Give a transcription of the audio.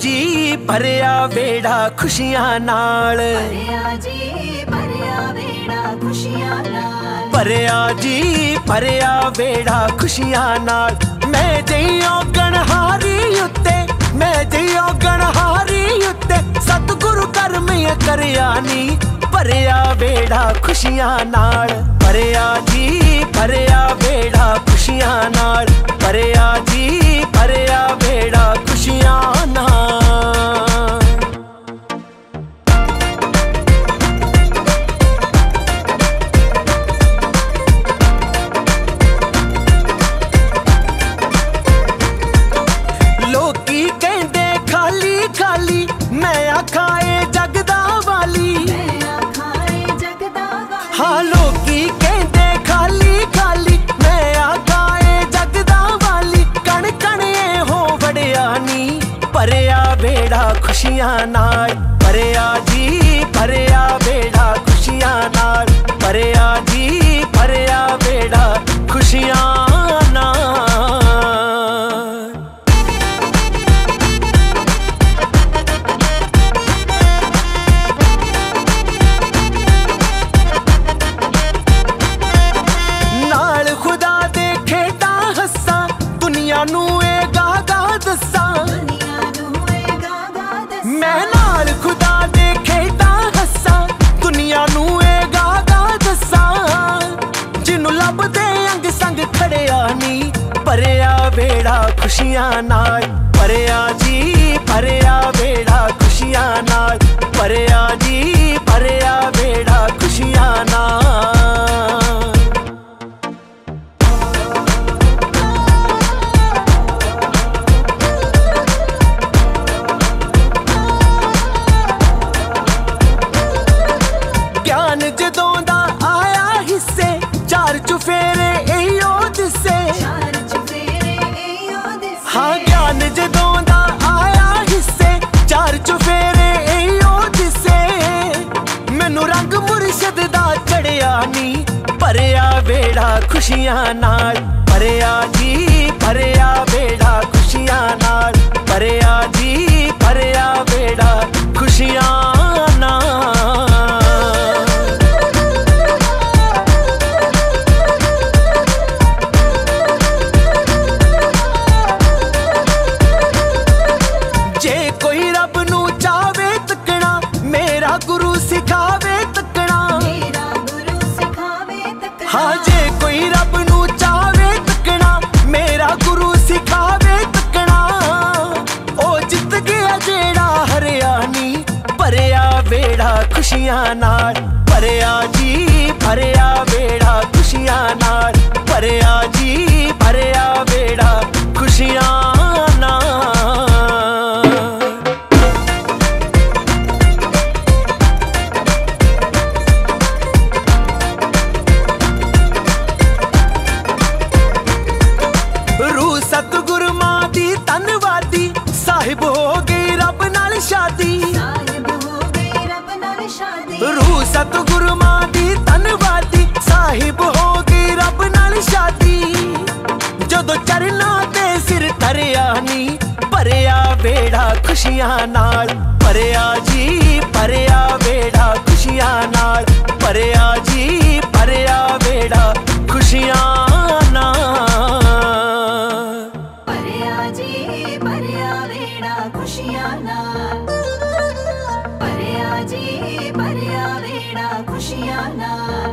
ਜੀ ਭਰਿਆ ਵੇੜਾ ਖੁਸ਼ੀਆਂ ਨਾਲ। ਭਰਿਆ ਜੀ ਭਰਿਆ ਵੇੜਾ ਖੁਸ਼ੀਆਂ ਨਾਲ। ਭਰਿਆ ਜੀ ਭਰਿਆ ਵੇੜਾ ਖੁਸ਼ੀਆਂ ਨਾਲ। ਮੈਂ ਜਈਓ ਗਣਹਾਰੀ ਉੱਤੇ ਮੈਂ ਜਈਓ ਗਣਹਾਰੀ ਉੱਤੇ ਸਤਿਗੁਰੂ ਕਰਮ ਕਰਿਆ ਨੀ। ਭਰਿਆ ਵੇੜਾ ਖੁਸ਼ੀਆਂ ਨਾਲ। ਭਰਿਆ ਜੀ ਭਰਿਆ ਵੇੜਾ ਖੁਸ਼ੀਆਂ ਨਾਲ। ਭਰਿਆ ਜੀ ਭਰਿਆ ਦੱਸਾਂ। ਮੈਂ ਨਾਲ ਖੁਦਾ ਦੇ ਖੇਡਾਂ ਹੱਸਾਂ। ਦੁਨੀਆ ਨੂੰ ਇਹ ਗਾਗਾ ਦੱਸਾਂ। ਜਿਹਨੂੰ ਲੱਭਦੇ ਅੰਗ ਸੰਗ ਖੜਿਆ ਨੀ ਭਰਿਆ ਵੇੜਾ ਖੁਸ਼ੀਆਂ ਨਾਲ। ਭਰਿਆ ਜੀ ਭਰਿਆ ਚਾਰ ਚੁਫੇਰੇ ਇਹੋ ਦਿਸੇ। ਹਾਂ, ਗਿਆਨ ਜਦੋਂ ਦਾ ਆਇਆ ਹਿੱਸੇ ਚਾਰ ਚੁਫੇਰੇ ਇਹੋ ਦਿਸੇ। ਮੈਨੂੰ ਰੰਗ ਮੁਰਸ਼ਦ ਦਾ ਚੜਿਆ ਨੀ, ਭਰਿਆ ਵੇੜਾ ਖੁਸ਼ੀਆਂ ਨਾਲ। ਭਰਿਆ ਜੀ, ਭਰਿਆ ਵੇੜਾ ਖੁਸ਼ੀਆਂ ਨਾਲ। ਭਰਿਆ ਜੀ, ਭਰਿਆ ਵੇੜਾ ਖੁਸ਼ੀਆਂ ਖੁਸ਼ੀਆਂ ਨਾਲ ਭਰਿਆ ਜੀ, ਭਰਿਆ ਵੇੜਾ ਖੁਸ਼ੀਆਂ ਨਾਲ ਭਰਿਆ ਜੀ, ਭਰਿਆ ਵੇੜਾ ਖੁਸ਼ੀਆਂ ਨਾਲ। ਰੂ ਸਤਿਗੁਰ ਮਾਂ ਦੀ ਧੰਨਵਾਦੀ, ਸਾਹਿਬ ਹੋ ਗਈ ਰੱਬ ਨਾਲ ਸ਼ਾਦੀ। ਸਤਿਗੁਰ ਮਾਂ ਦੀ ਧੰਨਵਾਦੀ, ਸਾਹਿਬ ਹੋ ਗਈ ਰੱਬ ਨਾਲ ਸ਼ਾਦੀ। ਜਦੋਂ ਚਰਨਾਂ ਤੇ ਸਿਰ ਧਰਿਆ ਨੀ, ਭਰਿਆ ਵੇੜਾ ਖੁਸ਼ੀਆਂ ਨਾਲ। ਭਰਿਆ ਜੀ, ਭਰਿਆ ਵੇੜਾ ਖੁਸ਼ੀਆਂ ਨਾਲ। ਭਰਿਆ ਜੀ, ਭਰਿਆ ਵੇੜਾ ਖੁਸ਼ੀਆਂ ਨਾਲ। ਭਰਿਆ ਜੀ, ਭਰਿਆ ਵੇੜਾ ਖੁਸ਼ੀਆਂ ਨਾਲ। ਭਰਿਆ ਜੀ Diana.